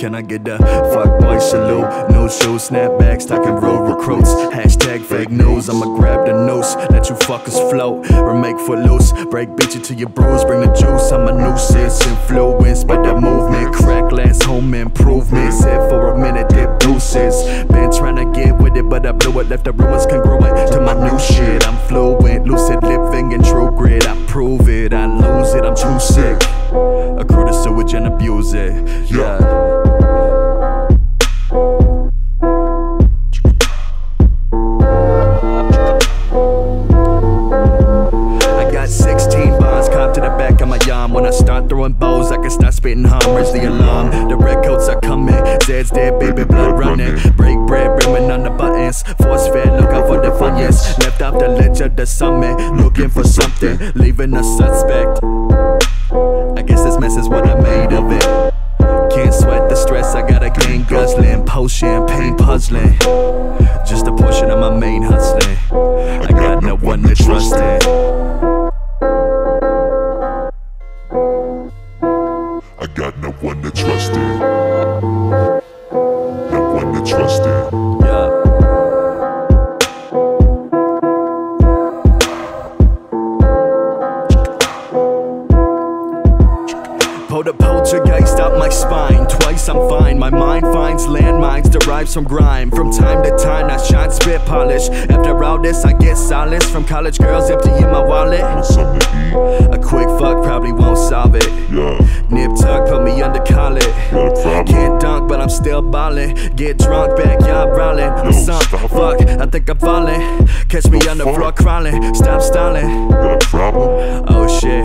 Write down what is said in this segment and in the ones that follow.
Can I get the fuck boy salute? No show, snapbacks, talking road recruits. Hashtag fake news. I'ma grab the noose, let you fuckers float or make footloose. Break bitches to your bros, bring the juice. I'm a nuisance, influenced by the movement. Crack last home improvement. Said for a minute, dip deuces. Been trying to get with it, but I blew it. Left the ruins congruent to my new shit. I'm fluent, lucid living in true grit. I prove it, I lose it, I'm too sick. A Accrue the sewage and abuse it. Yeah. Throwing bows, I can start spitting hammers. The alarm, the red coats are coming. Zed's dead, baby, blood running. Break bread, brimming on the buttons. Force fed, look out for the funyuns. Left off the ledge of the summit, looking for something, leaving a suspect. I guess this mess is what I made of it. Can't sweat the stress, I got a gang guzzling. Post champagne puzzling. One to trust in. No one to trust in. Pull the poltergeist out my spine. Twice I'm fine. My mind finds landmines, derives from grime. From time to time, I shine spit polish. After all this, I get solace from college girls emptying my wallet. Want something to A quick fuck probably won't solve it. Yeah. Nip tuck, put me under collar. A? Can't dunk, but I'm still ballin'. Get drunk, backyard brawling. I'm sunk, fuck, I think I'm falling. Catch me on the fuck? floor crawling, stop stalling. Got a problem? Oh shit,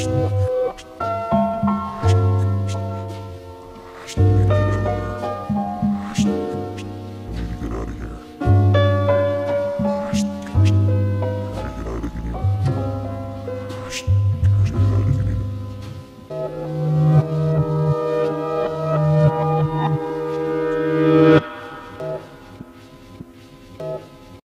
Shh.